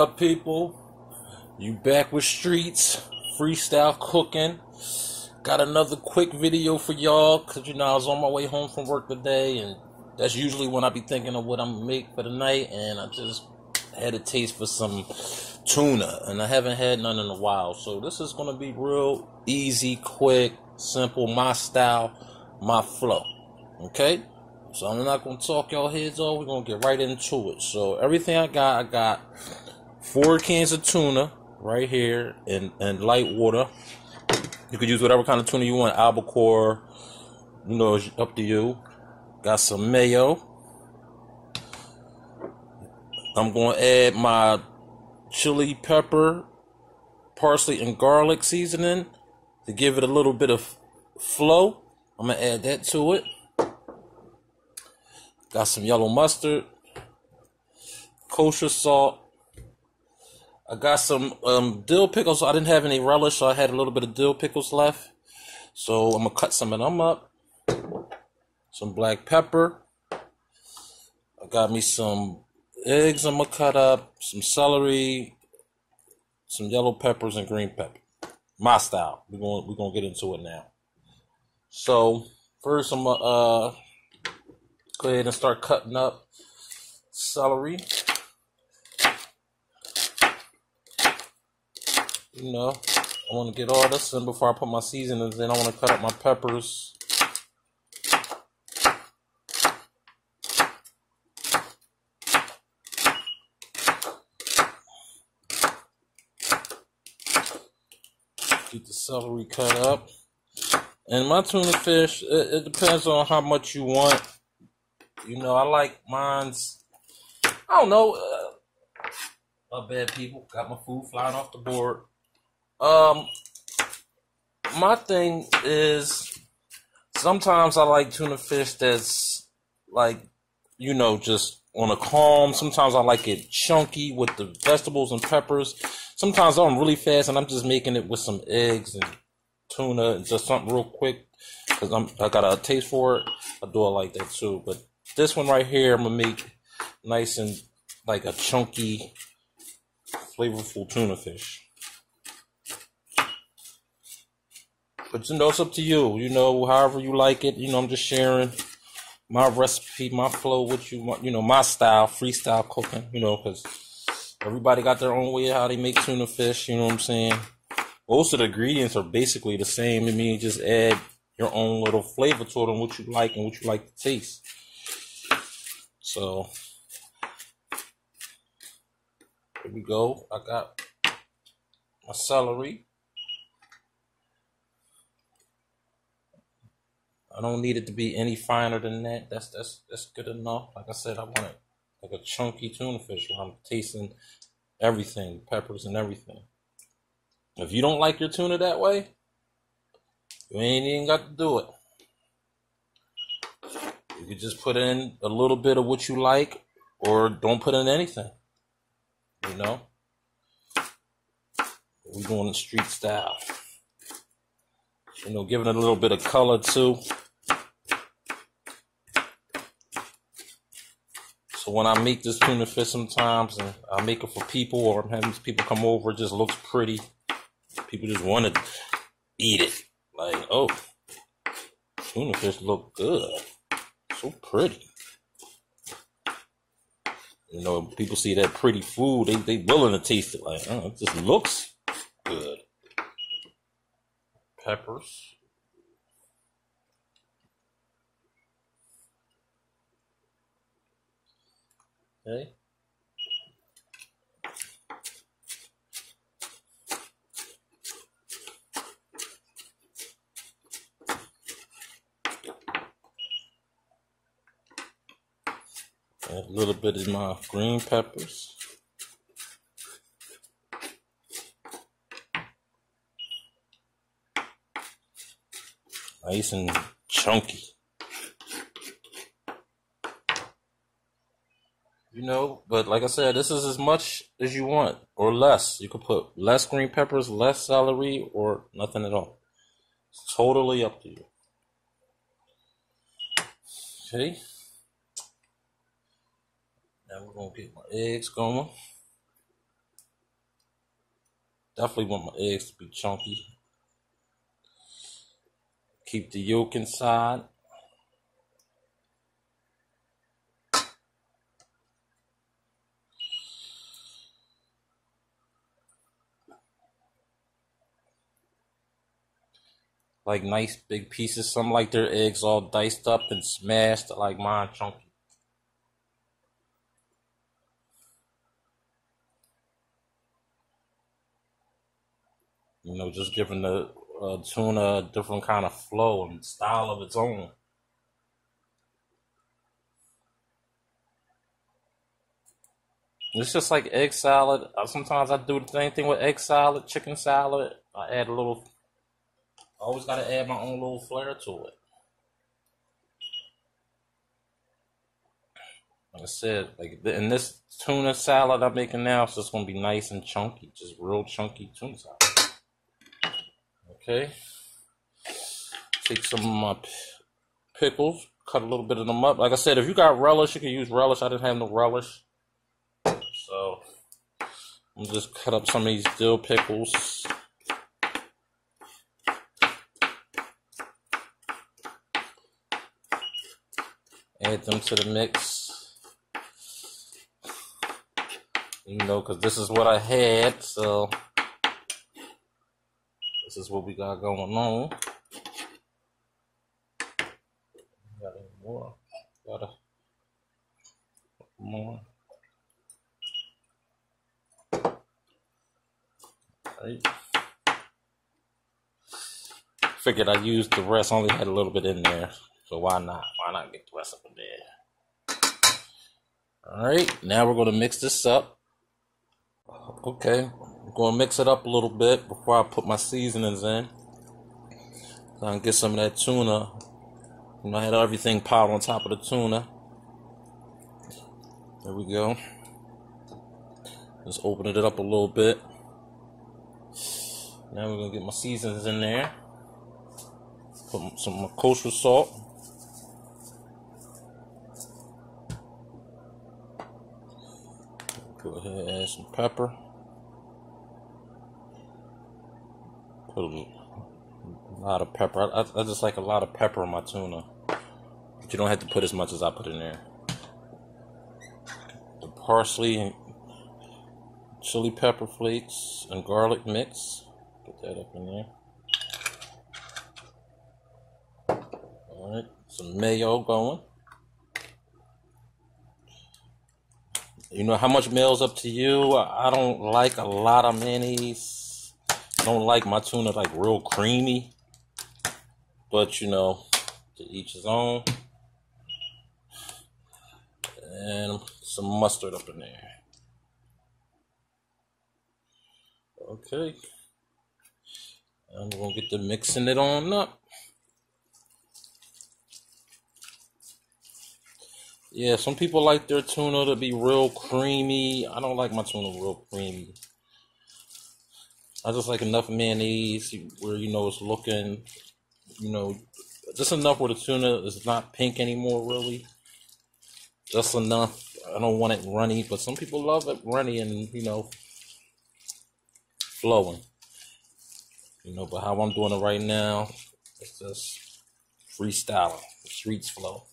Up, people? You back with Streetz, freestyle cooking. Got another quick video for y'all because you know I was on my way home from work today, and that's usually when I be thinking of what I'm gonna make for the night. And I just had a taste for some tuna, and I haven't had none in a while. So this is gonna be real easy, quick, simple, my style, my flow. Okay? So I'm not gonna talk y'all heads off. We're gonna get right into it. So everything I got, I got four cans of tuna right here and and light water. You could use whatever kind of tuna you want, albacore, you know, it's up to you. Got some mayo. I'm gonna add my chili pepper, parsley, and garlic seasoning to give it a little bit of flow. I'm gonna add that to it. Got some yellow mustard, kosher salt. I got some um, dill pickles. I didn't have any relish, so I had a little bit of dill pickles left. So I'm gonna cut some of them up. Some black pepper. I got me some eggs. I'm gonna cut up some celery, some yellow peppers, and green pepper. My style. We're gonna we're gonna get into it now. So first, I'm gonna uh, go ahead and start cutting up celery. You know, I want to get all this in before I put my seasonings in. I want to cut up my peppers. Get the celery cut up. And my tuna fish, it, it depends on how much you want. You know, I like mine's. I don't know. Uh, my bad, people. Got my food flying off the board. Um, my thing is sometimes I like tuna fish that's like, you know, just on a calm. Sometimes I like it chunky with the vegetables and peppers. Sometimes I'm really fast and I'm just making it with some eggs and tuna and just something real quick because I'm I got a taste for it. I do it like that too. But this one right here, I'm gonna make nice and like a chunky, flavorful tuna fish. But you know, it's up to you. You know, however you like it. You know, I'm just sharing my recipe, my flow, what you want. You know, my style, freestyle cooking. You know, because everybody got their own way how they make tuna fish. You know what I'm saying? Most of the ingredients are basically the same. I mean, just add your own little flavor to it and what you like and what you like to taste. So here we go. I got my celery. I don't need it to be any finer than that. That's that's that's good enough. Like I said, I want it like a chunky tuna fish where I'm tasting everything, peppers and everything. If you don't like your tuna that way, you ain't even got to do it. You could just put in a little bit of what you like, or don't put in anything. You know, we're doing the street style. You know, giving it a little bit of color too. So when I make this tuna fish sometimes, and I make it for people, or I'm having people come over, it just looks pretty. People just want to eat it. Like, oh, tuna fish look good, so pretty. You know, people see that pretty food, they they willing to taste it. Like, oh, it just looks good. Peppers. Okay. A little bit of my green peppers. Nice and chunky. You know, but like I said, this is as much as you want or less. You could put less green peppers, less celery, or nothing at all. It's totally up to you. Okay. Now we're gonna get my eggs going. Definitely want my eggs to be chunky. Keep the yolk inside. Like nice big pieces. Some like their eggs all diced up and smashed. Like mine chunky. You know, just giving the uh, tuna a different kind of flow and style of its own. It's just like egg salad. Sometimes I do the same thing with egg salad, chicken salad. I add a little. I always got to add my own little flair to it. Like I said, like in this tuna salad I'm making now, it's just gonna be nice and chunky, just real chunky tuna salad. Okay. Take some of my pickles, cut a little bit of them up. Like I said, if you got relish, you can use relish. I didn't have no relish, so I'm just cut up some of these dill pickles. Add them to the mix. You know, because this is what I had, so this is what we got going on. Got any more? Got a more. Right. Figured I used the rest. Only had a little bit in there, so why not? Why not get the rest up in there? All right. Now we're gonna mix this up. Okay, I'm gonna mix it up a little bit before I put my seasonings in. So I can get some of that tuna. Know, I had everything piled on top of the tuna. There we go. Just opening it up a little bit. Now we're gonna get my seasonings in there. Put some kosher salt. Go ahead and add some pepper. Put a lot of pepper. I, I, just like a lot of pepper in my tuna. But you don't have to put as much as I put in there. The parsley chili pepper flakes and garlic mix. Put that up in there. Alright, some mayo going. You know how much mayo's up to you. I I don't like a lot of mayonnaise. Don't like my tuna like real creamy. But you know, to each his own. And some mustard up in there. Okay. We're gonna get to mixing it on up. Yeah, some people like their tuna to be real creamy. I don't like my tuna real creamy. I just like enough mayonnaise where you know it's looking, you know, just enough where the tuna is not pink anymore, really. Just enough. I don't want it runny, but some people love it runny and you know flowing. You know, but how I'm doing it right now, it's just freestyling, Streetz flow.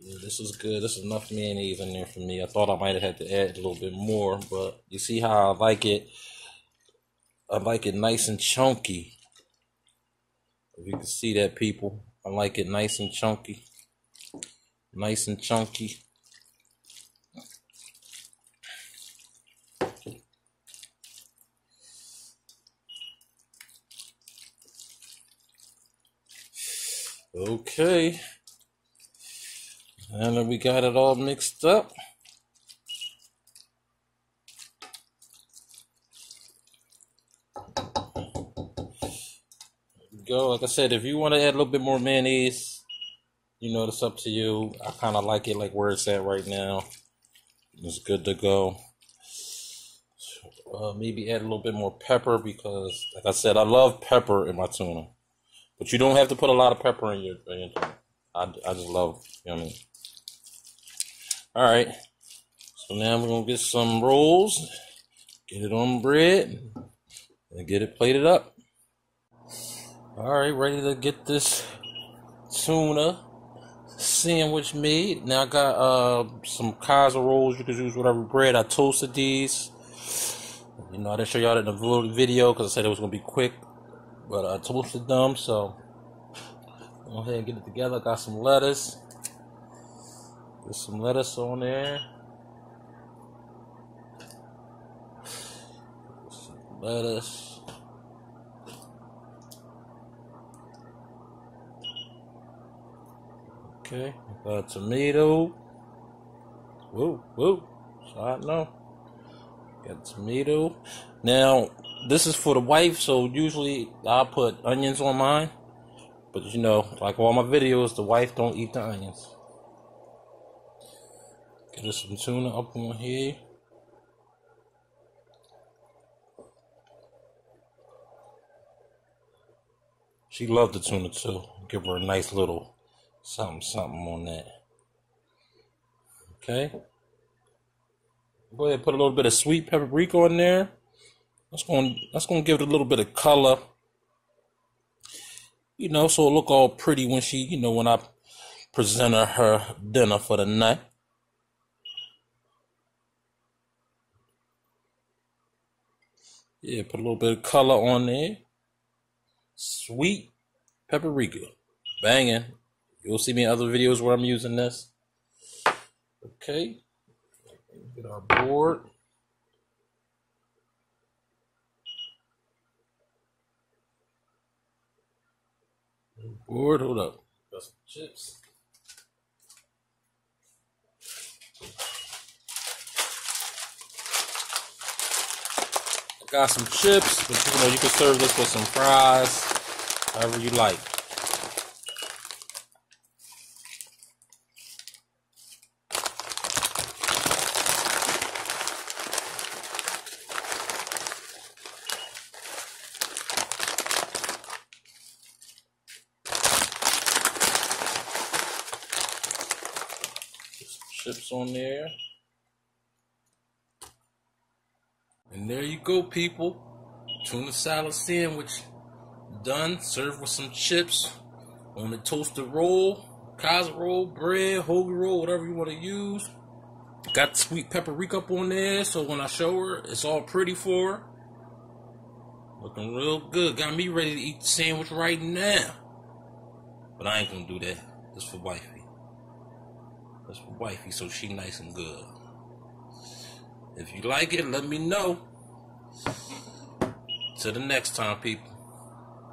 This is good. This is enough mayonnaise in there for me. I thought I might have had to add a little bit more, but you see how I like it. I like it nice and chunky. If you can see that, people, I like it nice and chunky, nice and chunky. Okay, and then we got it all mixed up. Go, like I said, if you want to add a little bit more mayonnaise, you know, it's up to you. I kind of like it like where it's at right now. It's good to go. Uh, maybe add a little bit more pepper because, like I said, I love pepper in my tuna. But you don't have to put a lot of pepper in your, in your tuna. I, I just love, you know what I mean? All right. So now we're to get some rolls. get it on bread, and get it plated up. All right, ready to get this tuna sandwich made. Now I got uh, some Kaiser rolls. You can use whatever bread. I toasted these. You know, I didn't show y'all in the video because I said it was gonna be quick, but I toasted them. So go ahead and get it together. Got some lettuce. Get some lettuce on there. Some lettuce. Okay, got tomato. Whoa, whoa. So I know. Got tomato. Now, this is for the wife, so usually I put onions on mine. But you know, like all my videos, the wife don't eat the onions. Get us some tuna up on here. She loved the tuna too. Give her a nice little something, something on that. Okay. Go ahead put a little bit of sweet paprika in there. That's gonna that's going to give it a little bit of color. You know, so it look all pretty when she, you know, when I present her her dinner for the night. Yeah, put a little bit of color on there. Sweet paprika. Banging. You'll see me in other videos where I'm using this. Okay. Get our board. Board, hold up. Got some chips. Got some chips, but you know you can serve this with some fries, however you like. chips on there. There you go, people. Tuna salad sandwich done. Served with some chips on the toasted roll, Kaiser roll, bread, hoagie roll, whatever you want to use. Got sweet paprika up on there, so when I show her, it's all pretty for her. Looking real good. Got me ready to eat the sandwich right now. But I ain't gonna do that. This for wifey. That's for wifey, so she nice and good. If you like it, let me know. Till the next time, people.